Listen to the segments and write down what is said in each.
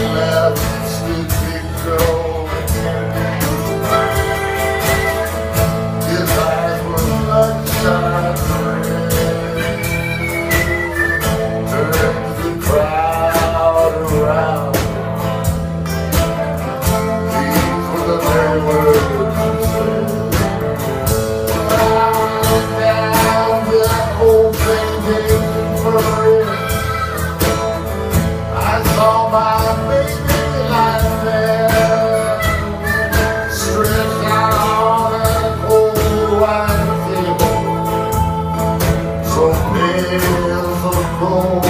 So goes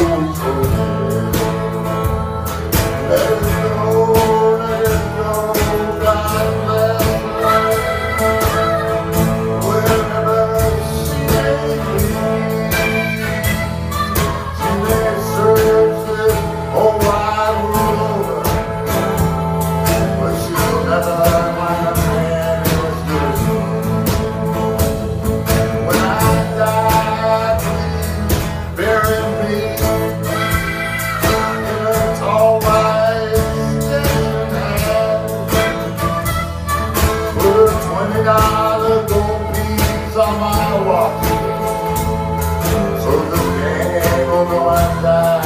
So the man on the on. side.